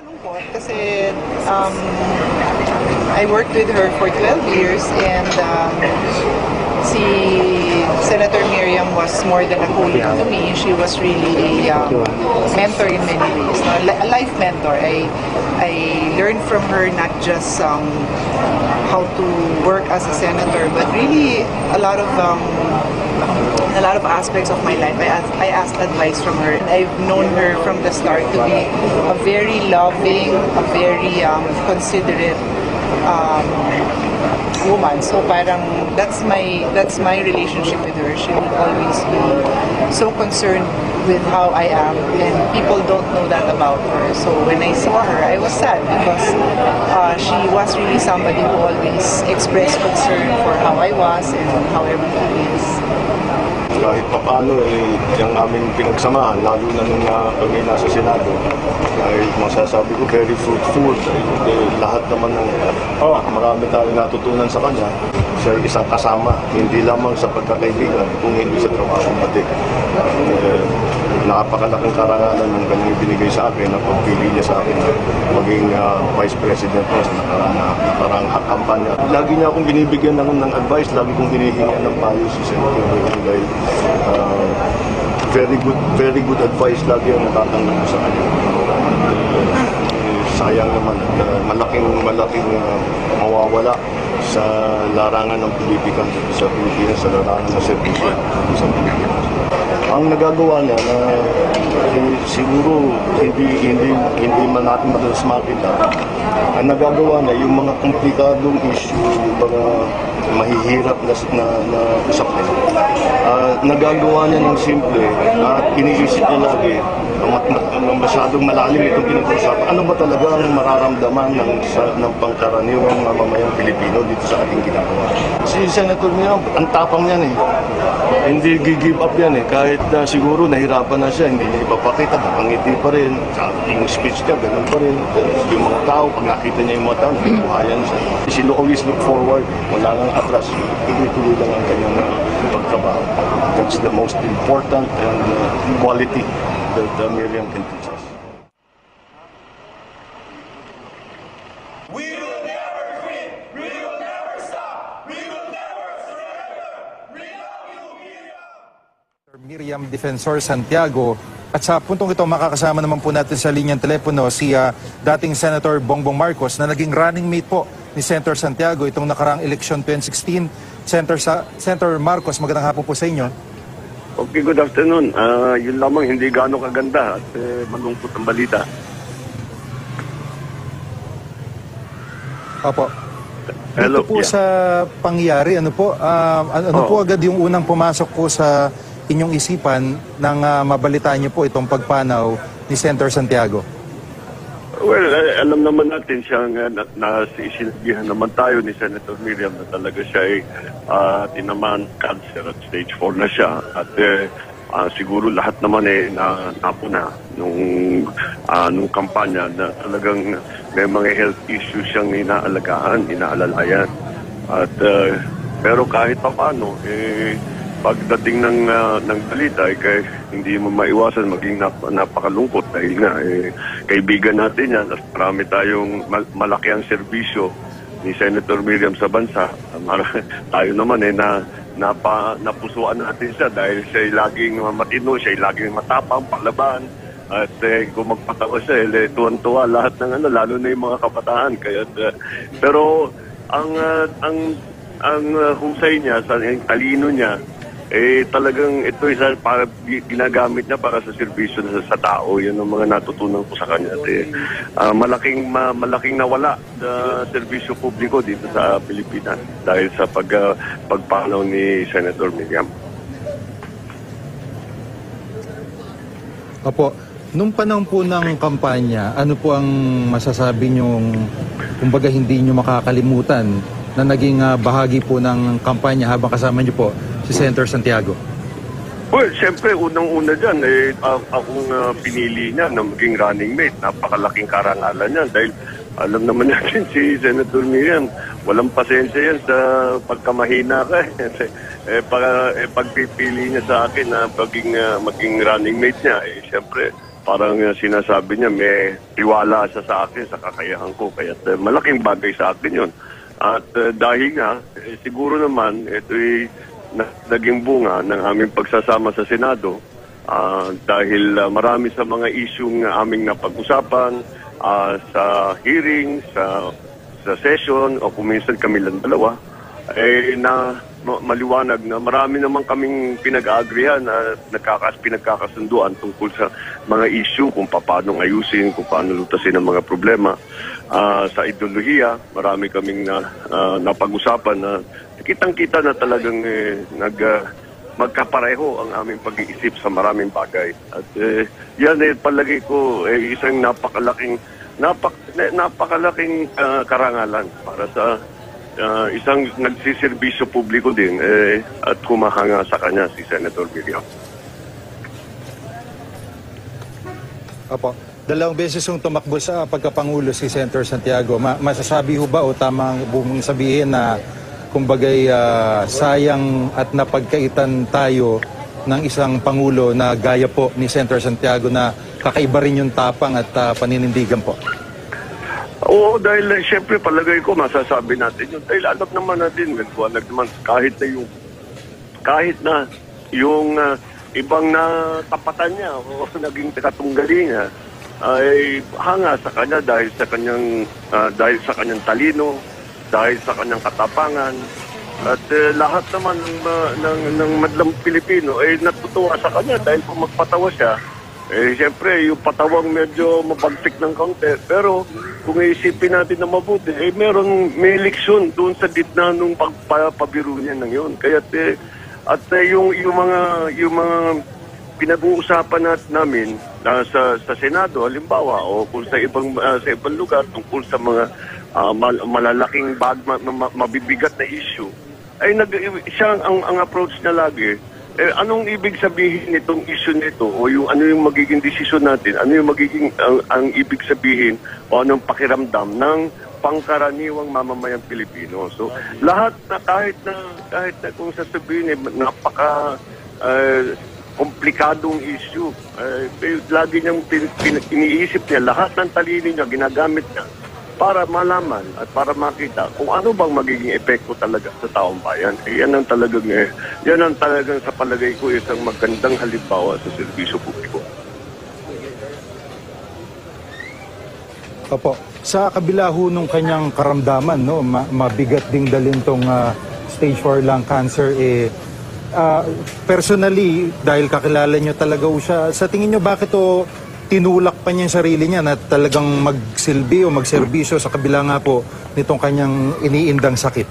Malungkot kasi um, I worked with her for 12 years and um, si Senator Miriam was more than a colleague to me. She was really a um, mentor in many ways, no? A life mentor. I, I learned from her not just um, how to work as a senator, but really a lot of um, a lot of aspects of my life. I asked, I advice from her. And I've known her from the start to be a very loving, a very um, considerate um, woman. So parang that's my that's my relationship with her. She will always be so concerned with how I am, and people don't know that about her. So when I saw her, I was sad because uh, she was really somebody who always expressed concern for how I was and how everything is. Kahit papaano eh, yung aming pinagsamahan, lalo na nung uh, kami nasa Senado, dahil masasabi ko very fruitful. Eh, lahat naman ng, oh, marami tayong natutunan sa kanya. Siya ay isang kasama, hindi lamang sa pagkakaibigan, kung hindi sa trabaho pati. Eh, napakalaking karangalan ng kanyang binigay sa akin na pagpili niya sa akin na maging ah, Vice President niya sa nakarang, nakarang kampanya. Lagi niya akong binibigyan ng, ng advice, lagi kong hinihingi ng payo si Senator William dahil ah, very good very good advice lagi ang natatanggap ko sa kanya. Eh, sayang naman ah, malaking malaking ah, mawawala sa larangan ng politika sa Pilipinas, sa larangan ng serbisyo sa Pilipinas. Ang nagagawa niya na eh, siguro hindi hindi hindi man natin madalas makita ang nagagawa niya yung mga komplikadong issue yung mga mahihirap na na, na usapin nagagawa niya ng simple at iniisip niya lagi ang masyadong malalim itong pinag-uusapan. Ano ba talaga ang mararamdaman ng, sa, ng pangkaraniwang mamamayang Pilipino dito sa ating ginagawa? Si Senator Mia, ang tapang niyan eh. Hindi gi-give up yan eh. Kahit na siguro nahirapan na siya, hindi niya ipapakita, nakangiti pa rin. Sa yung speech niya, ganun pa rin. Yung mga tao, pag nakita niya yung mga tao, nabuhayan siya. She always look forward, wala nang atras. Tuloy-tuloy lang ang kanyang pagtrabaho. That's the most important and uh, quality that uh, Miriam can teach us. We will never quit. We will never stop. We will never surrender. We love you, Miriam. Miriam Defensor Santiago. At sa puntong ito, makakasama naman po natin sa linyang telepono si ah, dating Senator Bongbong Marcos na naging running mate po ni Senator Santiago itong nakarang eleksyon 2016. Senator, sa, Senator Marcos, magandang hapon po sa inyo. Okay, good afternoon. Ah, yun lamang hindi gaano kaganda at eh, malungkot ang balita. Opo. Hello, Dito po yeah. sa pangyayari, ano po, ah, ano, Oo. po agad yung unang pumasok po sa inyong isipan nang ah, mabalitaan niyo po itong pagpanaw ni Senator Santiago? Well, eh, alam naman natin siya nga na, nasisilbihan naman tayo ni Senator Miriam na talaga siya ay ah, tinamaan cancer at stage 4 na siya. At eh, ah, siguro lahat naman eh na, napuna nung, ah, nung kampanya na talagang may mga health issues siyang inaalagaan, inaalalayan. At eh, pero kahit pa paano, eh, pagdating ng ah, ng balita ay kay hindi mo maiwasan maging nap- napakalungkot dahil nga eh, kaibigan natin yan at marami tayong mal- malaki ang serbisyo ni Senator Miriam sa bansa. Tayo naman eh na napa, napusuan natin siya dahil siya laging matino, siya laging matapang, palaban. At eh, kung magpatawa siya, eh, tuwan-tuwa lahat ng ano, lalo na yung mga kabataan. Kaya, eh, pero ang ah, ang ang ah, husay niya, sa ang talino niya, eh talagang ito isa para gi- ginagamit niya para sa serbisyo sa, sa tao. Yun ang mga natutunan ko sa kanya. At, ah, malaking ma- malaking nawala na serbisyo publiko dito sa Pilipinas dahil sa pag ah, pagpanaw ni Senator Miriam. Opo. Nung panahon po ng kampanya, ano po ang masasabi niyong, kumbaga hindi niyo makakalimutan na naging ah, bahagi po ng kampanya habang kasama niyo po si Senator Santiago? Well, siyempre, unang-una dyan, eh, akong ah, pinili niya na maging running mate. Napakalaking karangalan niya dahil alam naman natin si Senator Miriam, walang pasensya yan sa pagkamahina ka. eh, eh, para, eh, pagpipili niya sa akin na maging, ah, maging running mate niya, eh, siyempre, parang uh, sinasabi niya may tiwala siya sa akin sa kakayahan ko. Kaya uh, malaking bagay sa akin yun. At uh, dahil nga, eh, siguro naman ito'y na, naging bunga ng aming pagsasama sa Senado Ah, dahil ah, marami sa mga isyong aming napag-usapan ah, sa hearing, sa sa session o kung minsan kami lang dalawa eh na ma- maliwanag na marami naman kaming pinag-aagrihan na nagkakas pinagkakasunduan tungkol sa mga issue kung paano ayusin, kung paano lutasin ang mga problema Ah, sa ideolohiya. Marami kaming na, ah, napag-usapan na kitang-kita na talagang eh, nag ah, magkapareho ang aming pag-iisip sa maraming bagay. At eh, yan eh, palagay ko eh, isang napakalaking napak, na- napakalaking ah, karangalan para sa ah, isang nagsiservisyo publiko din eh, at kumahanga sa kanya si Senator Miriam. Opo. Dalawang beses yung tumakbo sa pagkapangulo si Senator Santiago. Ma- masasabi ho ba o tamang bumong sabihin na kumbagay ah, sayang at napagkaitan tayo ng isang pangulo na gaya po ni Senator Santiago na kakaiba rin yung tapang at ah, paninindigan po. Oo, dahil siyempre palagay ko masasabi natin yun. Dahil alam naman natin, nagbuwanag naman kahit na yung kahit na yung ah, ibang natapatan niya o naging katunggali niya ay hanga sa kanya dahil sa kanyang ah, dahil sa kanyang talino, dahil sa kanyang katapangan at eh, lahat naman ng, ng, ng madlang Pilipino ay natutuwa sa kanya dahil kung magpatawa siya eh, siyempre, yung patawang medyo mabagsik ng kaunti. Pero, kung iisipin natin na mabuti, eh, meron, may leksyon doon sa gitna nung pagpapabiro niya ng yun. Kaya, eh, at eh, yung, yung mga, yung mga pinag-uusapan nat namin na sa, sa Senado, halimbawa, o kung sa ibang, ah, sa ibang lugar, tungkol sa mga ah, mal- malalaking bag, ma- ma- mabibigat na issue, ay nag, siya ang, ang approach niya lagi, eh, anong ibig sabihin nitong issue nito o yung ano yung magiging desisyon natin, ano yung magiging ang, ang ibig sabihin o anong pakiramdam ng pangkaraniwang mamamayang Pilipino. So lahat na kahit na kahit na kung sasabihin eh, napaka eh, komplikadong issue. Eh, eh, lagi niyang pin, pin- iniisip niya lahat ng talino niya ginagamit niya para malaman at para makita kung ano bang magiging epekto talaga sa taong bayan. Eh, yan ang talagang, eh, yan ang talagang sa palagay ko isang magandang halimbawa sa serbisyo publiko. Opo. Sa kabila ho nung kanyang karamdaman, no, ma- mabigat ding dalhin tong ah, stage 4 lung cancer, eh, ah, personally, dahil kakilala nyo talaga ho siya, sa tingin nyo bakit o tinulak pa niya sarili niya na talagang magsilbi o magserbisyo sa kabila nga po nitong kanyang iniindang sakit?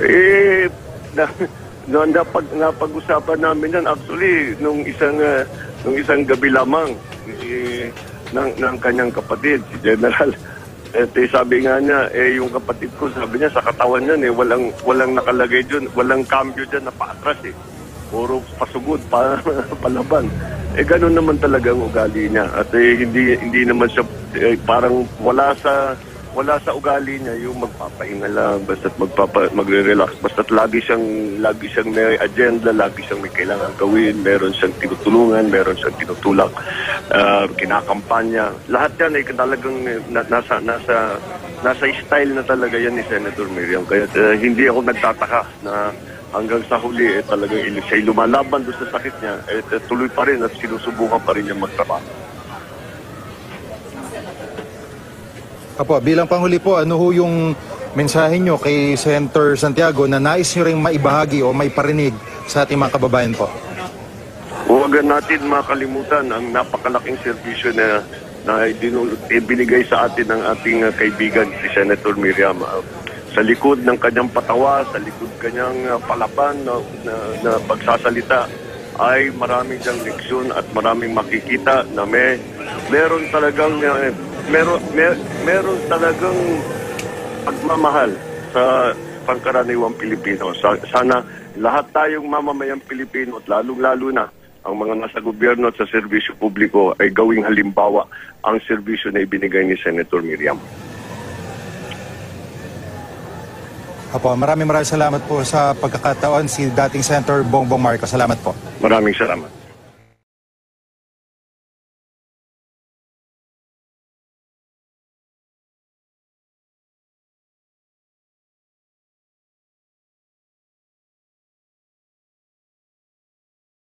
Eh, na, na, napag, napag-usapan namin yan actually nung isang ah, nung isang gabi lamang eh, ng, ng kanyang kapatid, si General. Eh, eh, sabi nga niya, eh, yung kapatid ko, sabi niya, sa katawan niyan, eh, walang, walang nakalagay dyan, walang cambio dyan na paatras, eh. Puro pasugod, pa, palaban. Eh, ganun naman talaga ang ugali niya. At eh, hindi, hindi naman siya, eh, parang wala sa, wala sa ugali niya yung magpapahinga lang, basta't magpapa, magre-relax, basta't lagi siyang, lagi siyang may agenda, lagi siyang may kailangan gawin, meron siyang tinutulungan, meron siyang tinutulak, uh, kinakampanya. Lahat yan ay talagang eh, na, nasa, nasa, nasa style na talaga yan ni Senator Miriam. Kaya eh, hindi ako nagtataka na hanggang sa huli eh, talagang il- siya lumalaban doon sa sakit niya, eh, eh, tuloy pa rin at sinusubukan pa rin niya magtrabaho. Apo, bilang panghuli po, ano ho yung mensahe nyo kay Senator Santiago na nais nyo ring maibahagi o may parinig sa ating mga kababayan po? Huwag natin makalimutan ang napakalaking serbisyo na na ibinigay sa atin ng ating uh, kaibigan si Senator Miriam. Uh, sa likod ng kanyang patawa, sa likod kanyang uh, palaban na, na, na pagsasalita ay maraming siyang leksyon at maraming makikita na may meron talagang uh, meron mer, meron talagang pagmamahal sa pangkaraniwang Pilipino. Sa, sana lahat tayong mamamayang Pilipino at lalong-lalo na ang mga nasa gobyerno at sa serbisyo publiko ay gawing halimbawa ang serbisyo na ibinigay ni Senator Miriam. Apo, maraming maraming salamat po sa pagkakataon si dating Senator Bongbong Marcos. Salamat po. Maraming salamat.